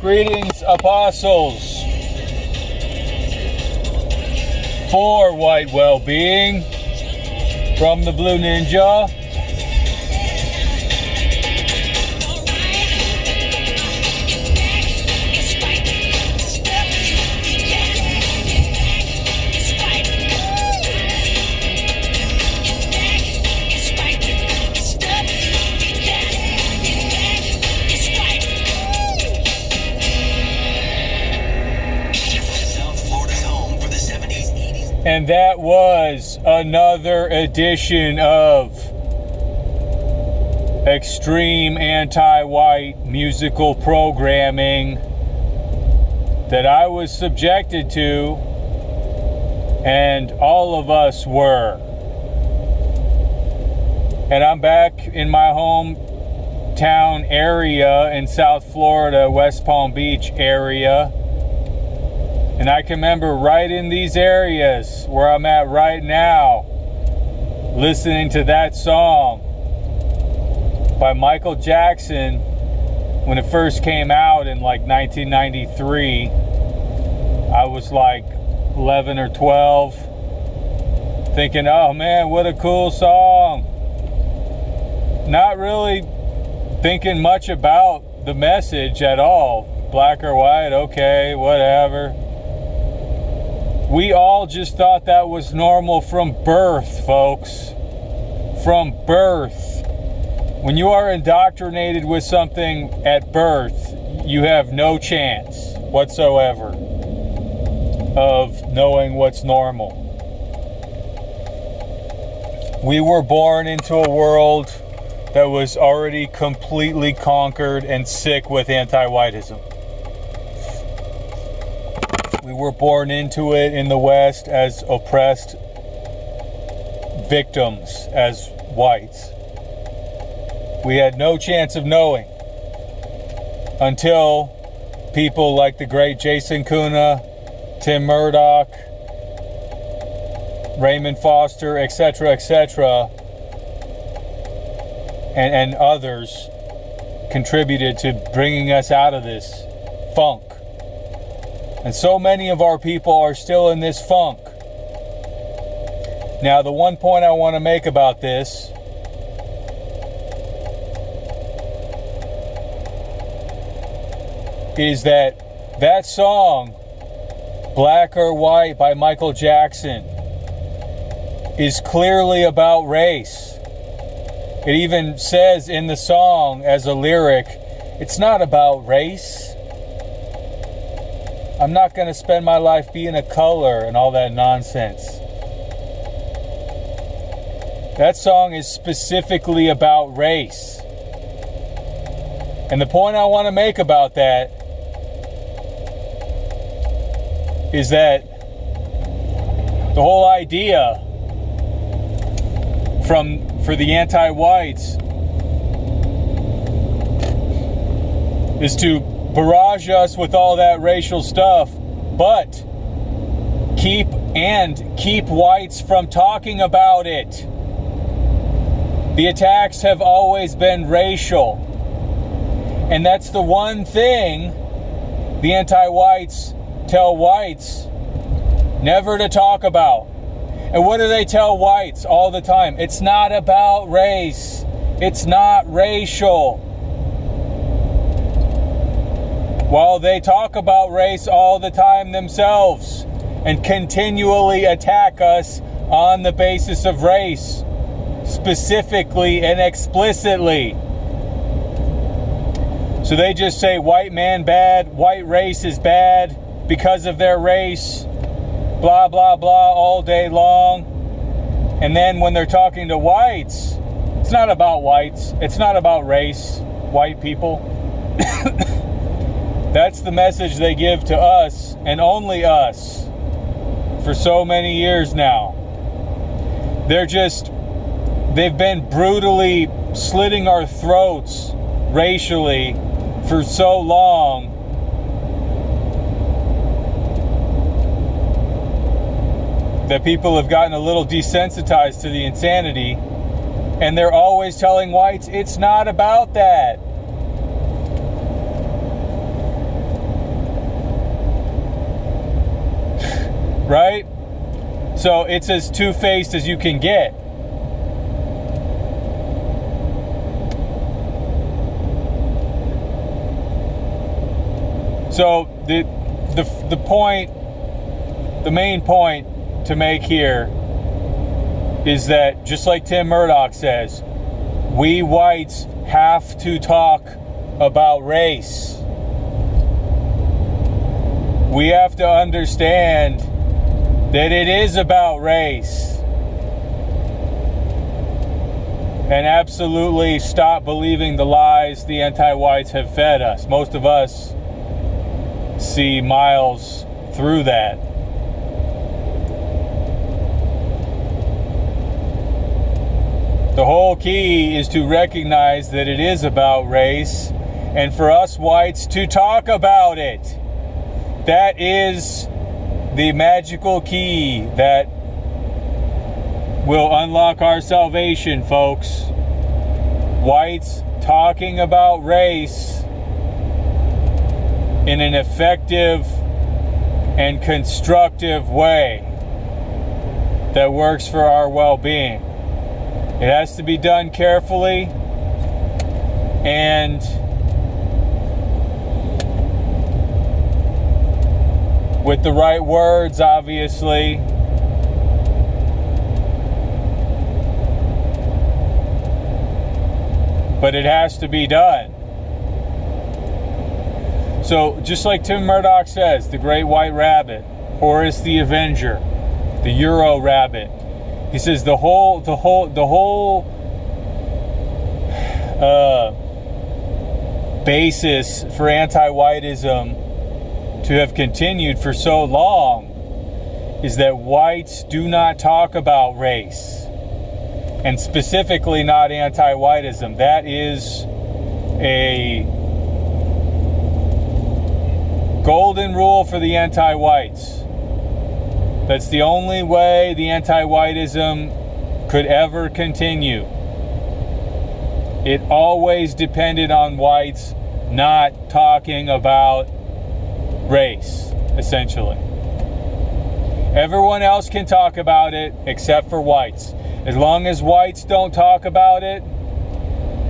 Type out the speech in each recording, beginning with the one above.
Greetings, apostles. For white well being from the Blue Ninja. And that was another edition of extreme anti white musical programming that I was subjected to, and all of us were. And I'm back in my hometown area in South Florida, West Palm Beach area and I can remember right in these areas where I'm at right now, listening to that song by Michael Jackson when it first came out in like 1993. I was like 11 or 12, thinking, oh man, what a cool song. Not really thinking much about the message at all. Black or white, okay, whatever we all just thought that was normal from birth, folks. From birth. When you are indoctrinated with something at birth, you have no chance whatsoever of knowing what's normal. We were born into a world that was already completely conquered and sick with anti whiteism were born into it in the West as oppressed victims, as whites. We had no chance of knowing until people like the great Jason Kuna, Tim Murdock, Raymond Foster, etc., etc., and, and others contributed to bringing us out of this funk. And so many of our people are still in this funk. Now, the one point I want to make about this is that that song, Black or White by Michael Jackson, is clearly about race. It even says in the song as a lyric, it's not about race. I'm not going to spend my life being a color and all that nonsense. That song is specifically about race. And the point I want to make about that is that the whole idea from for the anti-whites is to barrage us with all that racial stuff, but keep and keep whites from talking about it. The attacks have always been racial. And that's the one thing the anti whites tell whites never to talk about. And what do they tell whites all the time? It's not about race, it's not racial while they talk about race all the time themselves and continually attack us on the basis of race, specifically and explicitly. So they just say white man bad, white race is bad because of their race, blah, blah, blah, all day long. And then when they're talking to whites, it's not about whites, it's not about race, white people. That's the message they give to us and only us for so many years now. They're just, they've been brutally slitting our throats racially for so long. That people have gotten a little desensitized to the insanity, and they're always telling whites it's not about that right? So it's as two faced as you can get. So the the the point, the main point to make here is that just like Tim Murdock says, we whites have to talk about race. We have to understand that it is about race. And absolutely stop believing the lies the anti whites have fed us. Most of us see miles through that. The whole key is to recognize that it is about race and for us whites to talk about it. That is the magical key that will unlock our salvation, folks. Whites talking about race in an effective and constructive way that works for our well being. It has to be done carefully and with the right words, obviously. But it has to be done. So, just like Tim Murdock says, the great white rabbit, Horus the Avenger, the Euro rabbit, he says the whole, the whole, the whole uh, basis for anti-whiteism to have continued for so long is that whites do not talk about race, and specifically not anti-whiteism. That is a golden rule for the anti whites. That's the only way the anti whiteism could ever continue. It always depended on whites not talking about race, essentially. Everyone else can talk about it except for whites. As long as whites don't talk about it,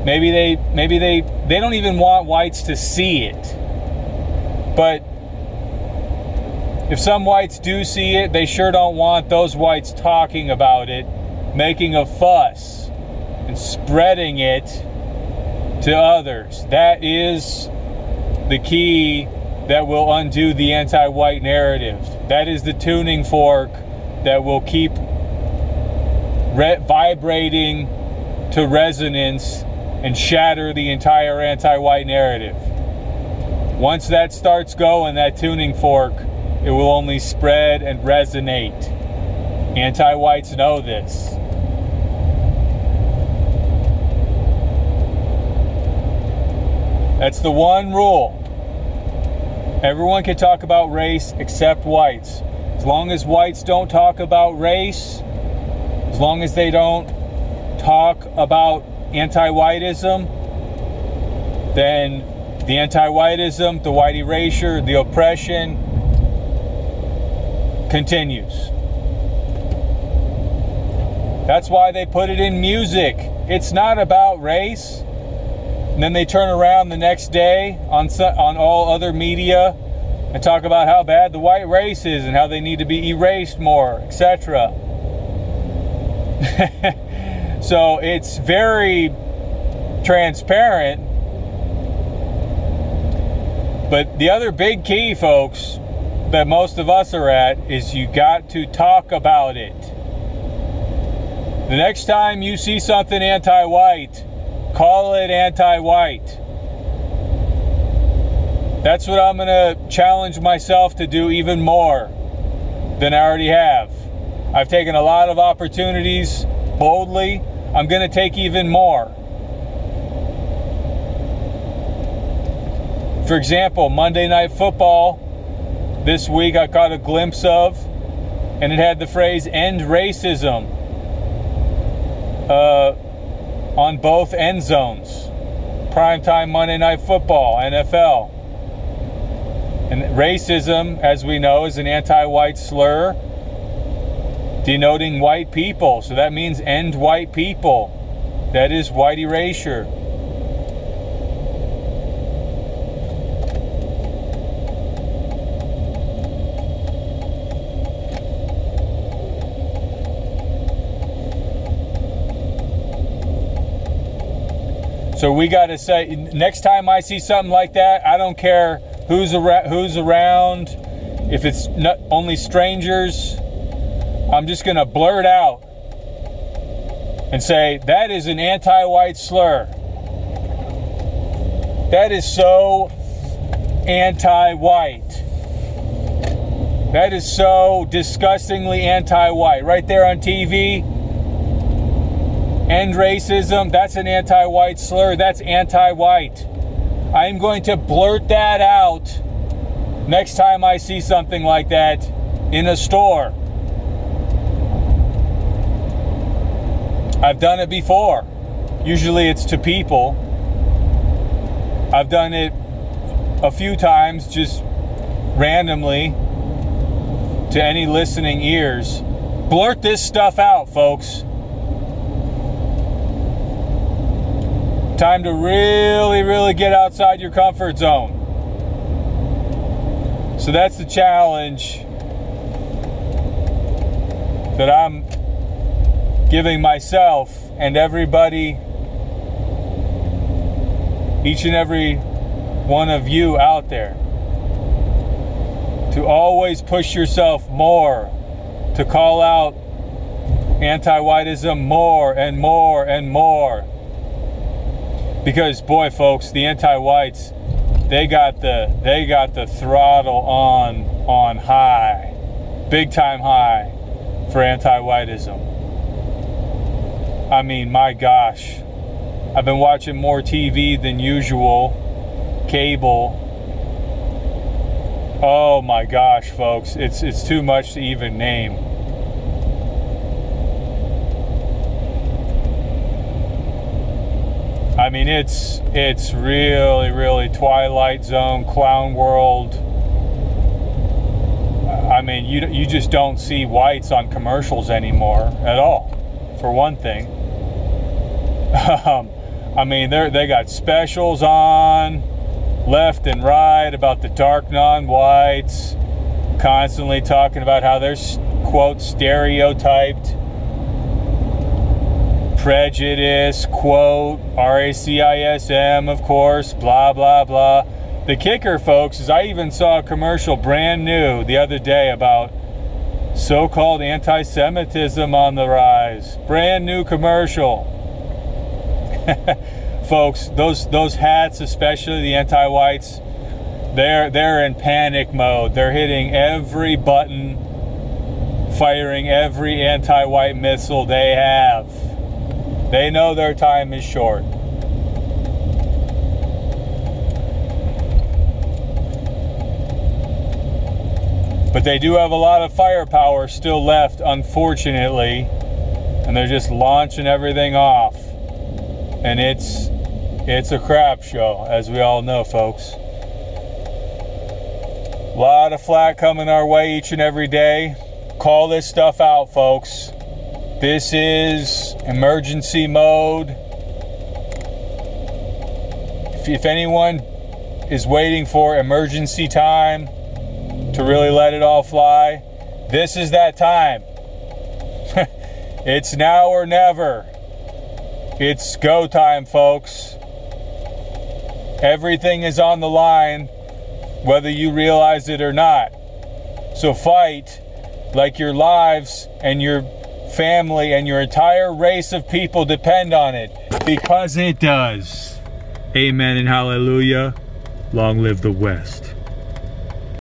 maybe they maybe they they don't even want whites to see it but if some whites do see it, they sure don't want those whites talking about it, making a fuss, and spreading it to others. That is the key that will undo the anti white narrative. That is the tuning fork that will keep re- vibrating to resonance and shatter the entire anti white narrative. Once that starts going, that tuning fork, it will only spread and resonate. Anti whites know this. That's the one rule. Everyone can talk about race except whites. As long as whites don't talk about race, as long as they don't talk about anti whiteism, then the anti-whiteism, the white erasure, the oppression continues. That's why they put it in music. It's not about race. And then they turn around the next day on on all other media and talk about how bad the white race is and how they need to be erased more, etc. so it's very transparent but the other big key, folks, that most of us are at is you got to talk about it. The next time you see something anti white, call it anti white. That's what I'm going to challenge myself to do even more than I already have. I've taken a lot of opportunities boldly. I'm going to take even more. For example, Monday Night Football this week I caught a glimpse of, and it had the phrase end racism uh, on both end zones. Primetime Monday Night Football, NFL. And racism, as we know, is an anti white slur denoting white people. So that means end white people. That is white erasure. So we got to say next time I see something like that, I don't care who's around, who's around. If it's not only strangers, I'm just going to blurt out and say that is an anti-white slur. That is so anti-white. That is so disgustingly anti-white. Right there on TV, end racism, that's an anti white slur, that's anti white. I'm going to blurt that out next time I see something like that in a store. I've done it before. Usually it's to people. I've done it a few times just randomly to any listening ears. Blurt this stuff out, folks. Time to really, really get outside your comfort zone. So that's the challenge that I'm giving myself and everybody, each and every one of you out there, to always push yourself more, to call out anti whiteism more and more and more because boy folks the anti-whites they got the they got the throttle on on high big time high for anti-whiteism. I mean my gosh. I've been watching more tv than usual cable. Oh my gosh folks it's it's too much to even name I mean, it's it's really, really Twilight Zone, Clown World. I mean, you you just don't see whites on commercials anymore at all, for one thing. Um, I mean, they they got specials on left and right about the dark non-whites, constantly talking about how they're quote stereotyped prejudice, quote, RACISM, of course, blah, blah, blah. The kicker, folks, is I even saw a commercial brand new the other day about so called anti Semitism on the rise. Brand new commercial. folks, those, those hats, especially the anti whites, they're, they're in panic mode. They're hitting every button, firing every anti white missile they have. They know their time is short. But they do have a lot of firepower still left, unfortunately. And they're just launching everything off. And it's it's a crap show, as we all know, folks. A lot of flack coming our way each and every day. Call this stuff out, folks. This is emergency mode. If, if anyone is waiting for emergency time to really let it all fly, this is that time. it's now or never. It's go time, folks. Everything is on the line, whether you realize it or not. So fight like your lives and your family, and your entire race of people depend on it because it does. Amen and hallelujah. Long live the West.